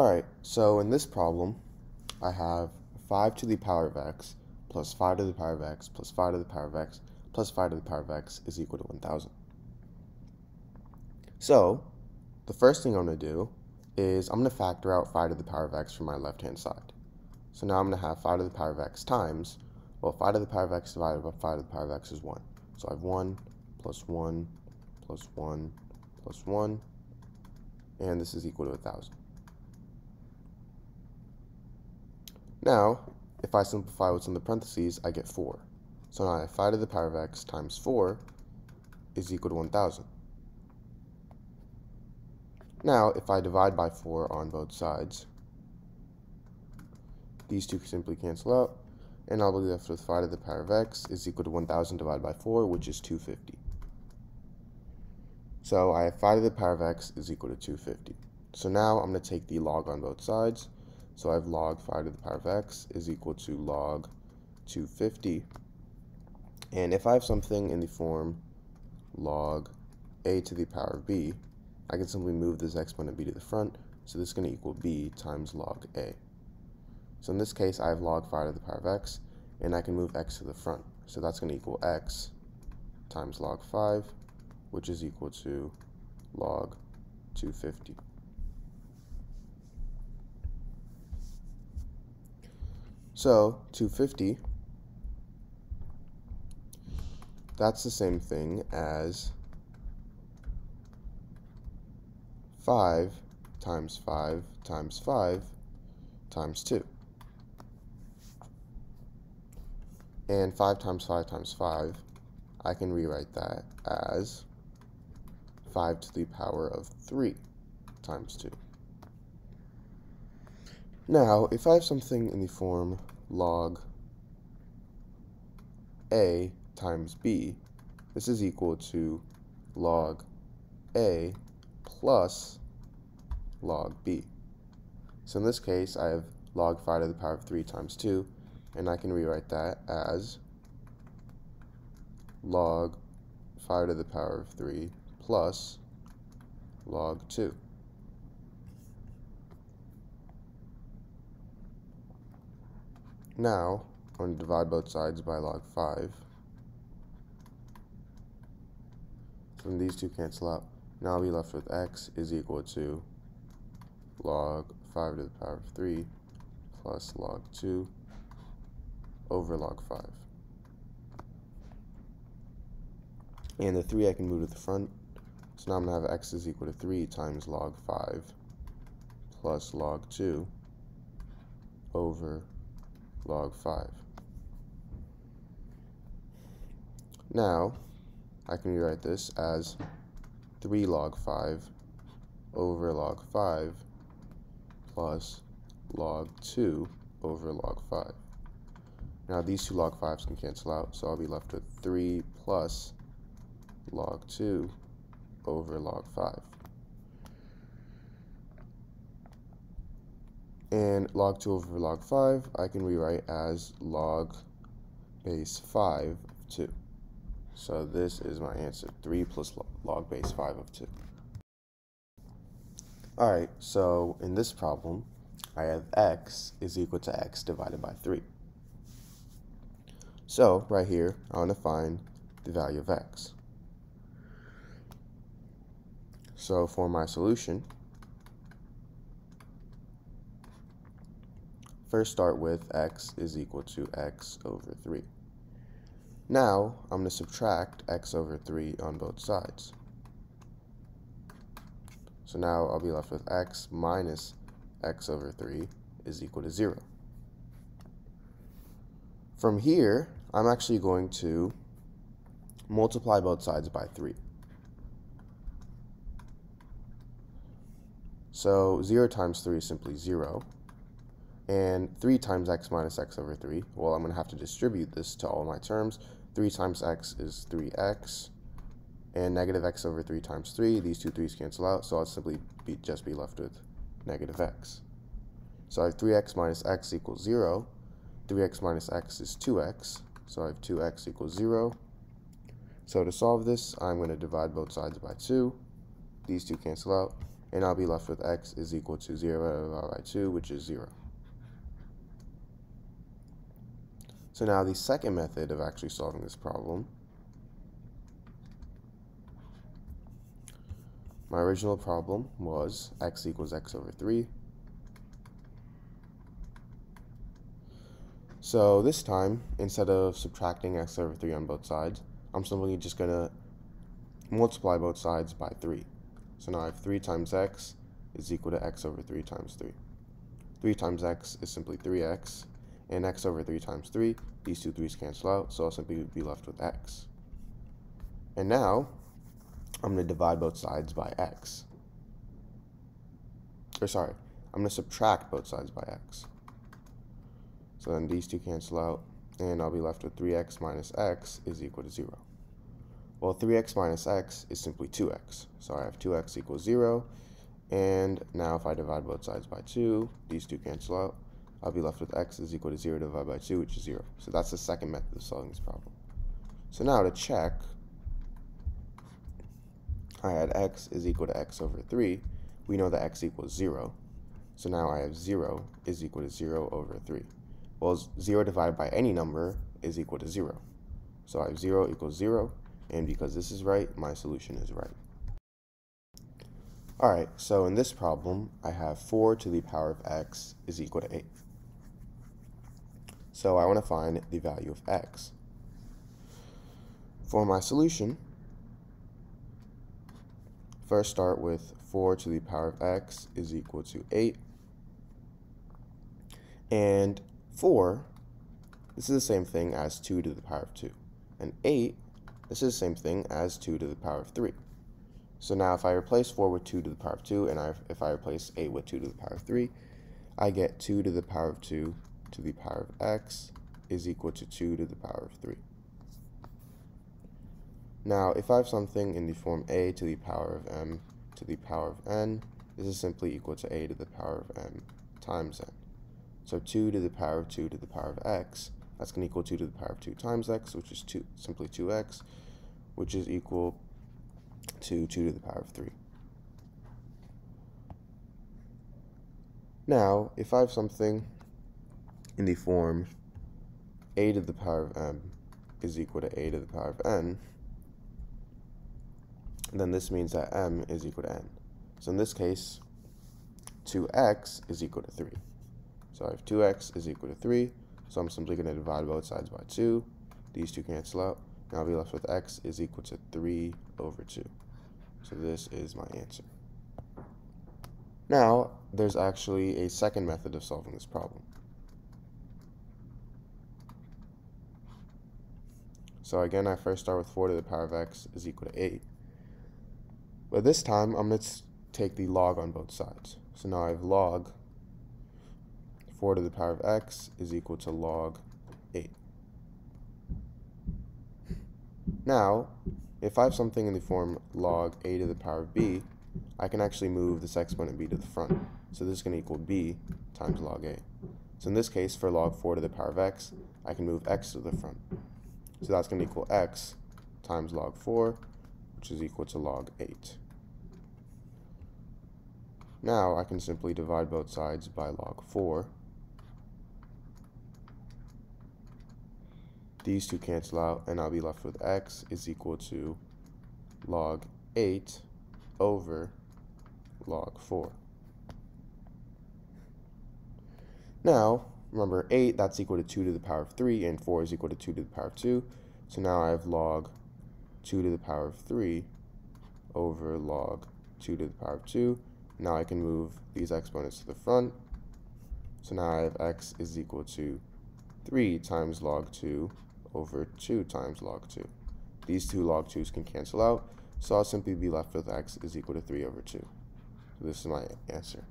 Alright, so in this problem, I have 5 to the power of x plus 5 to the power of x plus 5 to the power of x plus 5 to the power of x is equal to 1000. So, the first thing I'm going to do is I'm going to factor out 5 to the power of x from my left-hand side. So now I'm going to have 5 to the power of x times, well, 5 to the power of x divided by 5 to the power of x is 1. So I have 1 plus 1 plus 1 plus 1, and this is equal to 1000. Now, if I simplify what's in the parentheses, I get 4. So now I have 5 to the power of x times 4 is equal to 1000. Now, if I divide by 4 on both sides, these two simply cancel out, and I'll be left with 5 to the power of x is equal to 1000 divided by 4, which is 250. So I have 5 to the power of x is equal to 250. So now I'm going to take the log on both sides, so I have log 5 to the power of x is equal to log 250. And if I have something in the form log a to the power of b, I can simply move this exponent b to the front, so this is going to equal b times log a. So in this case, I have log 5 to the power of x, and I can move x to the front. So that's going to equal x times log 5, which is equal to log 250. So 250, that's the same thing as 5 times 5 times 5 times 2. And 5 times 5 times 5, I can rewrite that as 5 to the power of 3 times 2. Now, if I have something in the form log a times b, this is equal to log a plus log b. So in this case, I have log 5 to the power of 3 times 2, and I can rewrite that as log 5 to the power of 3 plus log 2. Now, I'm going to divide both sides by log 5. And these two cancel out. Now I'll be left with x is equal to log 5 to the power of 3 plus log 2 over log 5. And the 3 I can move to the front. So now I'm going to have x is equal to 3 times log 5 plus log 2 over log 5. Now, I can rewrite this as 3 log 5 over log 5 plus log 2 over log 5. Now these two log 5s can cancel out, so I'll be left with 3 plus log 2 over log 5. And log 2 over log 5, I can rewrite as log base 5 of 2. So this is my answer, 3 plus log base 5 of 2. Alright, so in this problem, I have x is equal to x divided by 3. So, right here, I want to find the value of x. So for my solution, First start with x is equal to x over 3. Now, I'm going to subtract x over 3 on both sides. So now I'll be left with x minus x over 3 is equal to 0. From here, I'm actually going to multiply both sides by 3. So 0 times 3 is simply 0 and 3 times x minus x over 3. Well, I'm going to have to distribute this to all my terms. 3 times x is 3x, and negative x over 3 times 3. These two 3's cancel out, so I'll simply be, just be left with negative x. So I have 3x minus x equals 0. 3x minus x is 2x, so I have 2x equals 0. So to solve this, I'm going to divide both sides by 2. These two cancel out, and I'll be left with x is equal to 0 divided by 2, which is 0. So now the second method of actually solving this problem, my original problem was x equals x over 3. So this time, instead of subtracting x over 3 on both sides, I'm simply just going to multiply both sides by 3. So now I have 3 times x is equal to x over 3 times 3. 3 times x is simply 3x, and x over 3 times 3, these two 3's cancel out, so I'll simply be left with x. And now, I'm going to divide both sides by x. Or sorry, I'm going to subtract both sides by x. So then these two cancel out, and I'll be left with 3x minus x is equal to 0. Well, 3x minus x is simply 2x. So I have 2x equals 0. And now if I divide both sides by 2, these two cancel out. I'll be left with x is equal to 0 divided by 2, which is 0. So that's the second method of solving this problem. So now to check, I had x is equal to x over 3. We know that x equals 0. So now I have 0 is equal to 0 over 3. Well, 0 divided by any number is equal to 0. So I have 0 equals 0, and because this is right, my solution is right. Alright, so in this problem, I have 4 to the power of x is equal to 8. So I want to find the value of x. For my solution, first start with 4 to the power of x is equal to 8. And 4, this is the same thing as 2 to the power of 2. And 8, this is the same thing as 2 to the power of 3. So now if I replace 4 with 2 to the power of 2, and I, if I replace 8 with 2 to the power of 3, I get 2 to the power of 2 to the power of x is equal to 2 to the power of 3. Now, if I have something in the form a to the power of m to the power of n, this is simply equal to a to the power of m times n. So 2 to the power of 2 to the power of x, that's going to equal 2 to the power of 2 times x, which is 2, simply 2x, which is equal to 2 to the power of 3. Now, if I have something in the form a to the power of m is equal to a to the power of n, then this means that m is equal to n. So in this case, 2x is equal to 3. So I have 2x is equal to 3, so I'm simply going to divide both sides by 2. These two cancel out. Now I'll be left with x is equal to 3 over 2. So this is my answer. Now, there's actually a second method of solving this problem. So again, I first start with 4 to the power of x is equal to 8. But this time, I'm going to take the log on both sides. So now I have log 4 to the power of x is equal to log 8. Now, if I have something in the form log a to the power of b, I can actually move this exponent b to the front. So this is going to equal b times log a. So in this case, for log 4 to the power of x, I can move x to the front. So that's going to equal x times log 4, which is equal to log 8. Now I can simply divide both sides by log 4. These two cancel out, and I'll be left with x is equal to log 8 over log 4. Now, remember 8, that's equal to 2 to the power of 3, and 4 is equal to 2 to the power of 2. So now I have log 2 to the power of 3 over log 2 to the power of 2. Now I can move these exponents to the front. So now I have x is equal to 3 times log 2 over 2 times log 2. These two log 2's can cancel out, so I'll simply be left with x is equal to 3 over 2. So this is my answer.